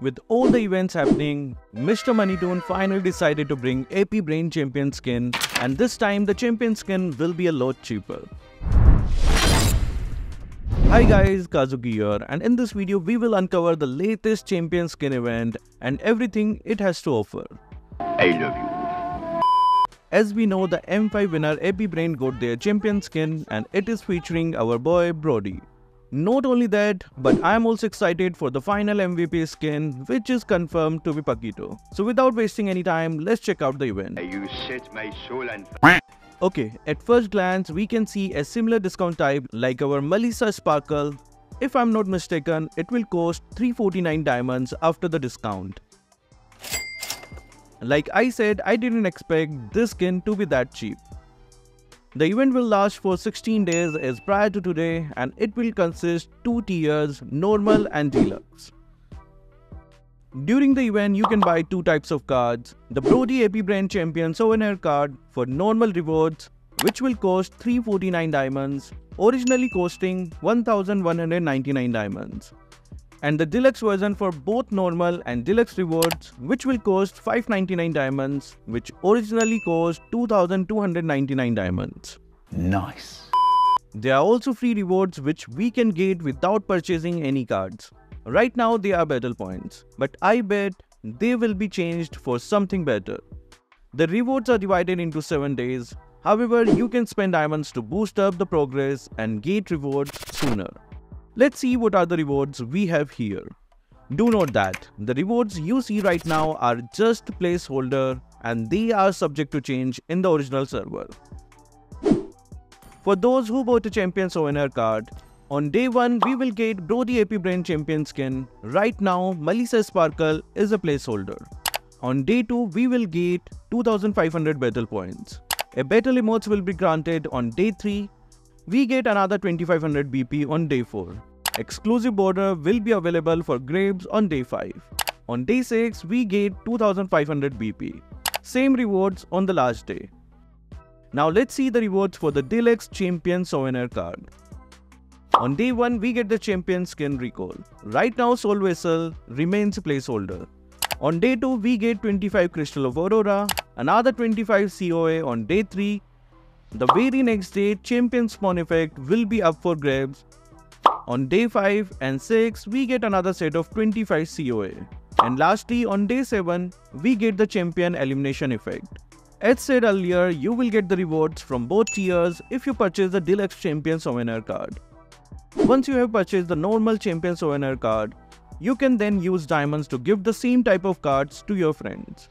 With all the events happening, Mr. Moonton finally decided to bring AP Bren Champion skin and this time the champion skin will be a lot cheaper. Hi guys, Kazuki here and in this video we will uncover the latest champion skin event and everything it has to offer. I love you. As we know, the M5 winner AP Bren got their champion skin and it is featuring our boy Brody. Not only that, but I am also excited for the final MVP skin which is confirmed to be Paquito. So without wasting any time, let's check out the event. You set my soul on Okay, at first glance we can see a similar discount type like our Melissa Sparkle. If I'm not mistaken, it will cost 349 diamonds after the discount. Like I said, I didn't expect this skin to be that cheap. The event will last for 16 days as prior to today and it will consist 2 tiers, normal and deluxe. During the event, you can buy two types of cards. The Brody AP Bren Champion Souvenir card for normal rewards which will cost 349 diamonds, originally costing 1199 diamonds and the deluxe version for both normal and deluxe rewards which will cost 599 diamonds which originally cost 2299 diamonds. Nice. There are also free rewards which we can get without purchasing any cards. Right now they are battle points, but I bet they will be changed for something better. The rewards are divided into 7 days, however you can spend diamonds to boost up the progress and get rewards sooner. Let's see what are the rewards we have here. Do note that the rewards you see right now are just placeholder and they are subject to change in the original server. For those who bought a champion souvenir card, on day 1 we will get Brody AP Bren champion skin. Right now Melissa Sparkle is a placeholder. On day 2 we will get 2500 battle points. A battle emotes will be granted on day 3 we get another 2500 BP on day 4. Exclusive border will be available for Graves on day 5. On day 6, we get 2500 BP. Same rewards on the last day. Now let's see the rewards for the Deluxe Champion Souvenir card. On day 1, we get the Champion Skin Recall. Right now, Soul Vessel remains a placeholder. On day 2, we get 25 Crystal of Aurora, another 25 COA on day 3, the very next day, Champion Spawn Effect will be up for grabs. On day 5 and 6, we get another set of 25 COA. And lastly, on day 7, we get the Champion Elimination Effect. As said earlier, you will get the rewards from both tiers if you purchase the Deluxe Champion Souvenir card. Once you have purchased the normal Champion Souvenir card, you can then use diamonds to give the same type of cards to your friends.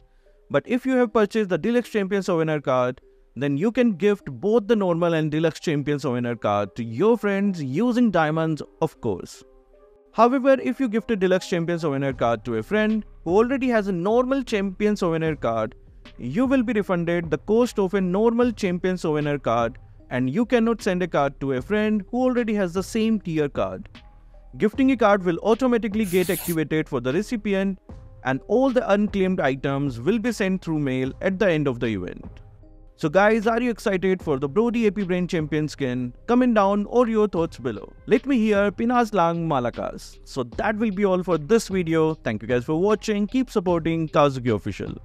But if you have purchased the Deluxe Champion Souvenir card, then you can gift both the normal and deluxe champion souvenir card to your friends using diamonds of course. However, if you gift a deluxe champion souvenir card to a friend who already has a normal champion souvenir card, you will be refunded the cost of a normal champion souvenir card and you cannot send a card to a friend who already has the same tier card. Gifting a card will automatically get activated for the recipient and all the unclaimed items will be sent through mail at the end of the event. So guys, are you excited for the Brody AP Bren Champion skin? Comment down or your thoughts below. Let me hear Pinas Lang Malakas. So that will be all for this video. Thank you guys for watching. Keep supporting Kazuki Official.